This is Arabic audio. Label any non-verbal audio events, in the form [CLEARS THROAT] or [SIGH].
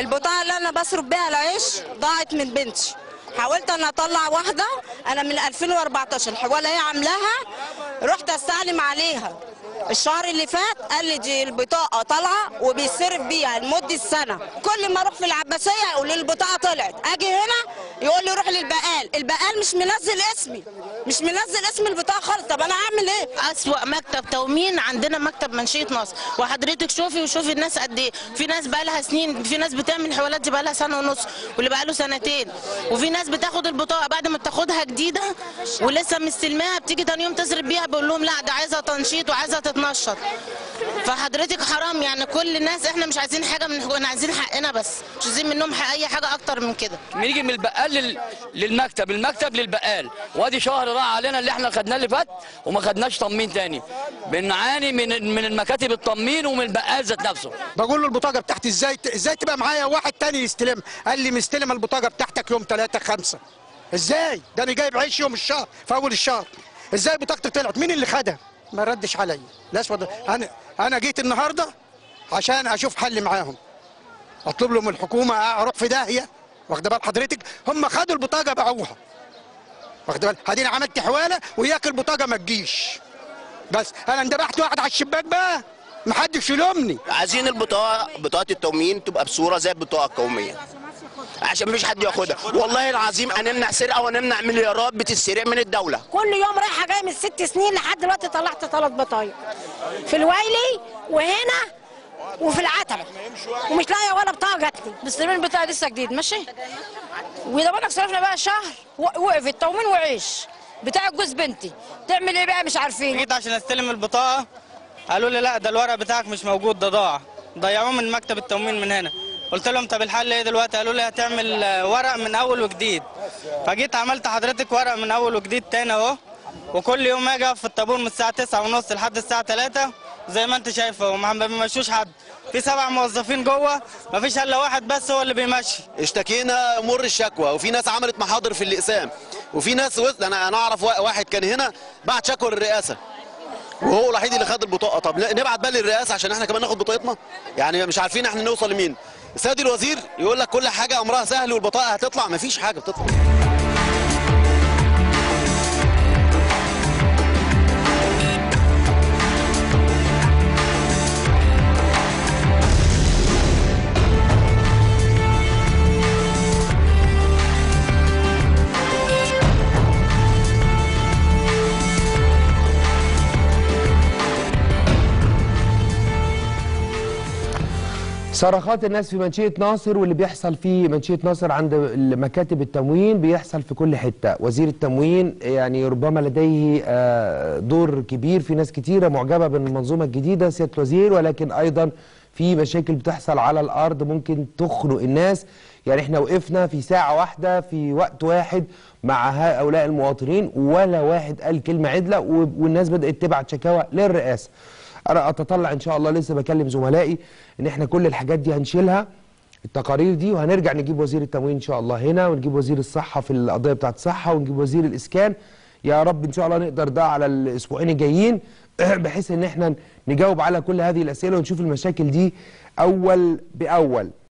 البطانه اللي أنا بصرف بيها العيش ضاعت من بنتي. حاولت أن أطلع واحدة أنا من 2014 الحواله هي عاملاها رحت استعلم عليها. الشهر اللي فات قال لي دي البطاقة طالعة وبيصرف بيها لمدة سنة. كل ما أروح في العباسية يقول لي البطاقة طلعت. أجي هنا يقول لي روح للبقال. البقال مش منزل اسمي. مش منزل اسم البطاقة خالص. طب أنا اعمل إيه؟ أسوأ مكتب تموين عندنا مكتب منشية نصر وحضرتك شوفي وشوفي الناس قد إيه. في ناس بقى لها سنين في ناس بتعمل الحوالات دي بقى لها سنة ونص واللي بقى له سنتين. وفي ناس بتاخد البطاقة بعد ما بتاخدها جديدة ولسه مستلماها بتيجي تاني يوم تصرف بيها بقول لهم لا ده عايزة تنشيط وعايزة تتنشط. فحضرتك حرام يعني كل الناس إحنا مش عايزين حاجة من حقوقنا عايزين حقنا بس مش عايزين منهم حق- أي حاجة أكتر من كده. بنيجي من البقال لل... للمكتب المكتب للبقال. وادي شهر راح علينا اللي إحنا خدناه اللي فات وما خدناش تموين تاني. بنعاني من من المكاتب التموين ومن البقال ذات نفسه. بقول له البطاقة بتاعتي إزاي إزاي تبقى معايا واحد تاني يستلم؟ قال لي مستلم البطاقة بتاعتك يوم 3 5 إزاي؟ ده أنا جايب عيش يوم الشهر في أول الشهر. إزاي بطاقتي طلعت؟ مين اللي خدها؟ ما ردش عليا. الاسود أنا أنا جيت النهارده عشان أشوف حل معاهم. أطلب لهم الحكومة أروح في داهية. واخد بال حضرتك؟ هم خدوا البطاقة باعوها واخد بال هدينا عملت حوالة وياك البطاقة ما تجيش. بس أنا اندبحت واحد على الشباك بقى. محدش يلومني. عايزين البطاقه بطاقة التموين تبقى بصورة زي البطاقة القومية. عشان مفيش حد ياخدها. والله العظيم هنمنع سرقة ونمنع مليارات بتتسرق من الدولة. كل يوم رايحة جاية من ست سنين لحد دلوقتي طلعت ثلاث بطايق. في الويلي وهنا وفي العتبة. ومش لاقية ولا بطاقة جاتني مستلمين بتاع لسه جديد ماشي؟ وإذا بقولك صرفنا بقى شهر و- وقف التومين وعيش. بتاع جوز بنتي. تعمل إيه بقى؟ مش عارفين. جيت عشان استلم البطاقة. قالوا لي لا ده الورق بتاعك مش موجود ده ضاع. ضيعوه من مكتب التموين من هنا. قلت لهم طب الحل إيه دلوقتي؟ قالوا لي هتعمل ورق من أول وجديد. فجيت عملت حضرتك ورق من أول وجديد تاني أهو. وكل يوم أجي في الطابور من الساعة 9 ونص لحد الساعة 3 زي ما أنت شايفة وما ما بيمشوش حد. في سبع موظفين جوه مفيش إلا واحد بس هو اللي بيمشي. اشتكينا مر الشكوى وفي ناس عملت محاضر في الإقسام. وفي ناس وصل أنا أنا أعرف وا- واحد كان هنا بعت شكوى للرئاسة. وهو الوحيد اللي خد البطاقة. طب نبعت بقى للرئاسة عشان إحنا كمان ناخد بطاقتنا؟ يعني مش عارفين إحنا نوصل لمين. سيد الوزير يقول لك كل حاجة أمرها سهل والبطاقة هتطلع. مفيش حاجة بتطلع. صرخات الناس في منشية ناصر واللي بيحصل في منشية ناصر عند مكاتب التموين بيحصل في كل حتة. وزير التموين يعني ربما لديه آه، دور كبير في ناس كتيرة معجبة بالمنظومة الجديدة سيادة الوزير ولكن أيضا في مشاكل بتحصل على الأرض ممكن تخنق الناس. يعني إحنا وقفنا في ساعة واحدة في وقت واحد مع هؤلاء المواطنين ولا واحد قال كلمة عدلة والناس بدأت تبعت شكاوى للرئاسة. أنا أتطلع إن شاء الله لسه بكلم زملائي إن إحنا كل الحاجات دي هنشيلها التقارير دي وهنرجع نجيب وزير التموين إن شاء الله هنا ونجيب وزير الصحة في القضية بتاعة الصحة ونجيب وزير الإسكان. يا رب إن شاء الله نقدر ده على الأسبوعين الجايين [CLEARS THROAT] بحيث إن إحنا نجاوب على كل هذه الأسئلة ونشوف المشاكل دي أول بأول.